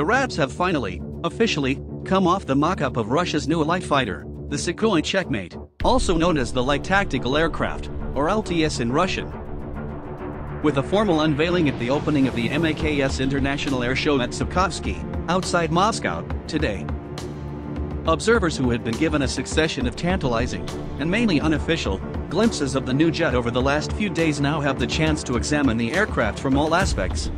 The Wraps have finally, officially, come off the mock-up of Russia's new light fighter, the Sukhoi Checkmate, also known as the Light Tactical Aircraft, or LTS in Russian. With a formal unveiling at the opening of the MAKS International Air Show at Zhukovsky, outside Moscow, today. Observers who had been given a succession of tantalizing, and mainly unofficial, glimpses of the new jet over the last few days now have the chance to examine the aircraft from all aspects.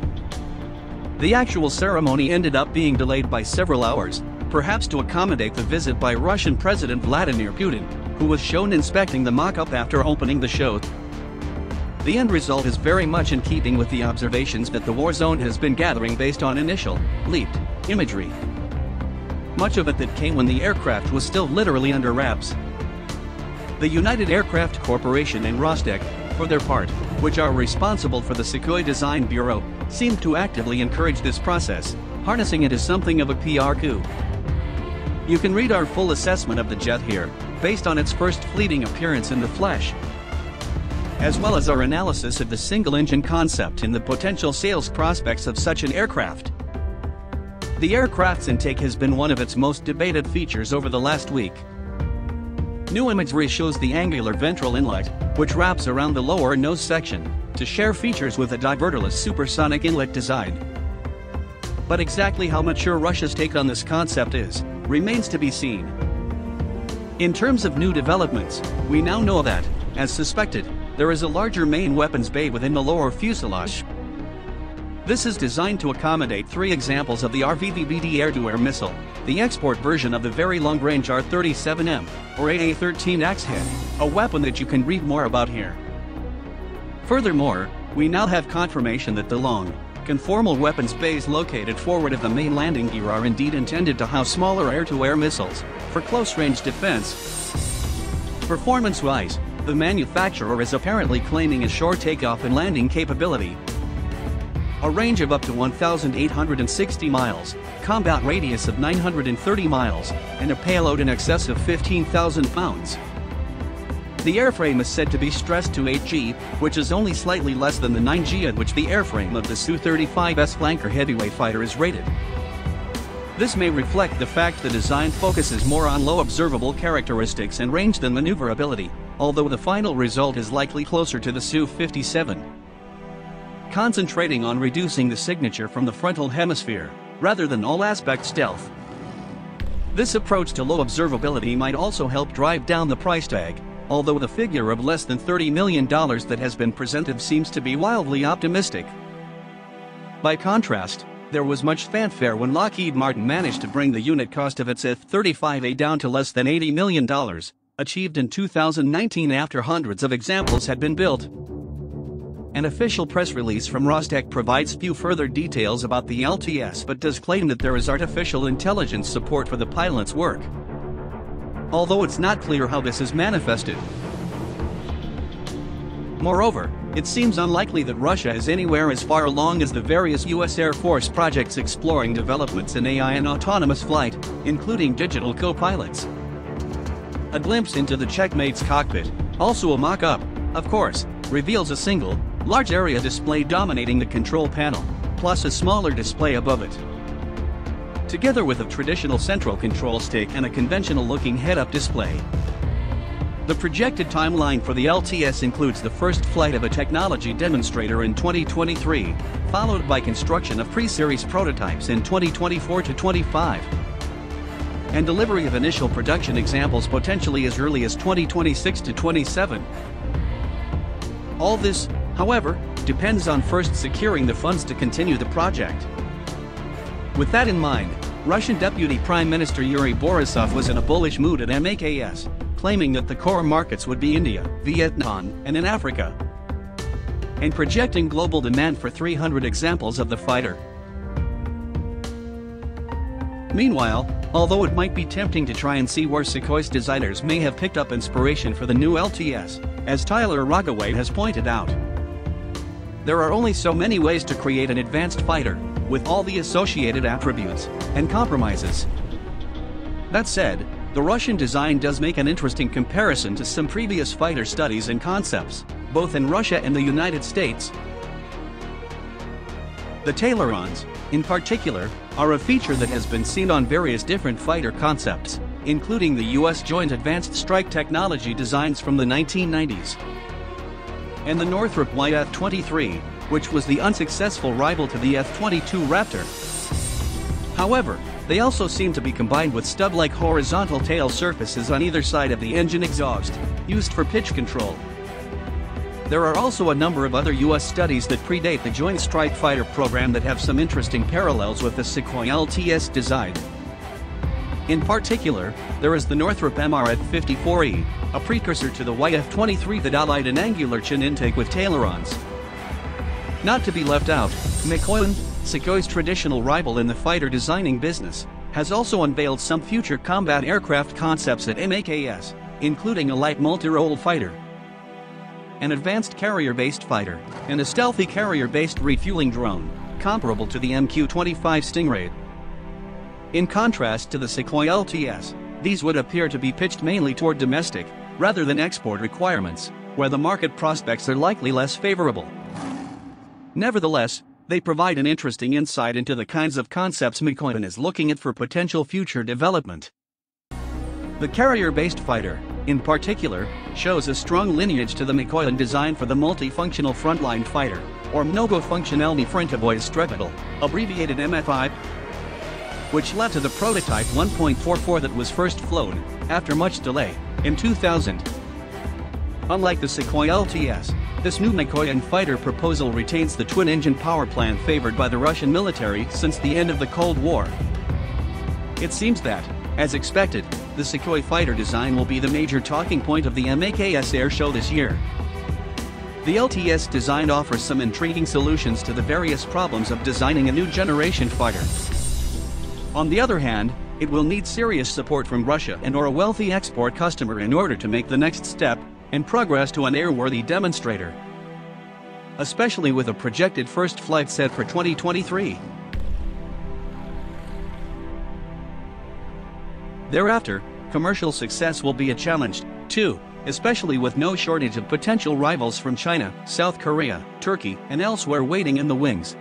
The actual ceremony ended up being delayed by several hours, perhaps to accommodate the visit by Russian President Vladimir Putin, who was shown inspecting the mock-up after opening the show. The end result is very much in keeping with the observations that the war zone has been gathering based on initial, leaked, imagery. Much of it that came when the aircraft was still literally under wraps. The United Aircraft Corporation and Rostec, for their part, which are responsible for the Sukhoi Design Bureau, seem to actively encourage this process, harnessing it as something of a PR coup. You can read our full assessment of the jet here, based on its first fleeting appearance in the flesh, as well as our analysis of the single-engine concept and the potential sales prospects of such an aircraft. The aircraft's intake has been one of its most debated features over the last week. New imagery shows the angular ventral inlet, which wraps around the lower nose section, to share features with a diverterless supersonic inlet design. But exactly how mature Russia's take on this concept is, remains to be seen. In terms of new developments, we now know that, as suspected, there is a larger main weapons bay within the lower fuselage. This is designed to accommodate three examples of the RVVBD air-to-air missile, the export version of the very long-range R-37M, or AA-13 Axe-Head, a weapon that you can read more about here. Furthermore, we now have confirmation that the long, Conformal weapons bays located forward of the main landing gear are indeed intended to house smaller air-to-air missiles for close-range defense. Performance-wise, the manufacturer is apparently claiming a short takeoff and landing capability. A range of up to 1,860 miles, combat radius of 930 miles, and a payload in excess of 15,000 pounds. The airframe is said to be stressed to 8G, which is only slightly less than the 9G at which the airframe of the Su-35S flanker heavyweight fighter is rated. This may reflect the fact the design focuses more on low observable characteristics and range than maneuverability, although the final result is likely closer to the Su-57. Concentrating on reducing the signature from the frontal hemisphere, rather than all-aspect stealth. This approach to low observability might also help drive down the price tag, although the figure of less than $30 million that has been presented seems to be wildly optimistic. By contrast, there was much fanfare when Lockheed Martin managed to bring the unit cost of its F-35A down to less than $80 million, achieved in 2019 after hundreds of examples had been built. An official press release from Rostec provides few further details about the LTS but does claim that there is artificial intelligence support for the pilot's work although it's not clear how this is manifested. Moreover, it seems unlikely that Russia is anywhere as far along as the various U.S. Air Force projects exploring developments in AI and autonomous flight, including digital co-pilots. A glimpse into the Checkmate's cockpit, also a mock-up, of course, reveals a single, large area display dominating the control panel, plus a smaller display above it together with a traditional central control stick and a conventional-looking head-up display. The projected timeline for the LTS includes the first flight of a technology demonstrator in 2023, followed by construction of pre-series prototypes in 2024 to 25, and delivery of initial production examples potentially as early as 2026 to 27. All this, however, depends on first securing the funds to continue the project. With that in mind, Russian Deputy Prime Minister Yuri Borisov was in a bullish mood at MAKS, claiming that the core markets would be India, Vietnam, and in Africa, and projecting global demand for 300 examples of the fighter. Meanwhile, although it might be tempting to try and see where Sukhoi's designers may have picked up inspiration for the new LTS, as Tyler Rogoway has pointed out, there are only so many ways to create an advanced fighter, with all the associated attributes and compromises. That said, the Russian design does make an interesting comparison to some previous fighter studies and concepts, both in Russia and the United States. The Tailerons, in particular, are a feature that has been seen on various different fighter concepts, including the US Joint Advanced Strike Technology designs from the 1990s. And the Northrop YF-23, which was the unsuccessful rival to the F-22 Raptor. However, they also seem to be combined with stub-like horizontal tail surfaces on either side of the engine exhaust, used for pitch control. There are also a number of other US studies that predate the Joint Strike Fighter program that have some interesting parallels with the Sukhoi LTS design. In particular, there is the Northrop MRF-54E, a precursor to the YF-23 that allied an angular chin intake with Tailerons. Not to be left out, Mikoyan, Sukhoi's traditional rival in the fighter designing business, has also unveiled some future combat aircraft concepts at MAKS, including a light multi-role fighter, an advanced carrier-based fighter, and a stealthy carrier-based refueling drone, comparable to the MQ-25 Stingray. In contrast to the Sukhoi LTS, these would appear to be pitched mainly toward domestic, rather than export requirements, where the market prospects are likely less favorable. Nevertheless, they provide an interesting insight into the kinds of concepts Mikoyan is looking at for potential future development. The carrier-based fighter, in particular, shows a strong lineage to the Mikoyan design for the multifunctional frontline fighter, or Mnogofunktionalny Frontovoy Istrebitel, abbreviated MFI, which led to the prototype 1.44 that was first flown, after much delay, in 2000. Unlike the Sukhoi LTS, this new Mikoyan fighter proposal retains the twin-engine power plant favored by the Russian military since the end of the Cold War. It seems that, as expected, the Sukhoi fighter design will be the major talking point of the MAKS Air Show this year. The LTS design offers some intriguing solutions to the various problems of designing a new generation fighter. On the other hand, it will need serious support from Russia and or a wealthy export customer in order to make the next step and progress to an airworthy demonstrator. Especially with a projected first flight set for 2023. Thereafter, commercial success will be a challenge, too, especially with no shortage of potential rivals from China, South Korea, Turkey, and elsewhere waiting in the wings.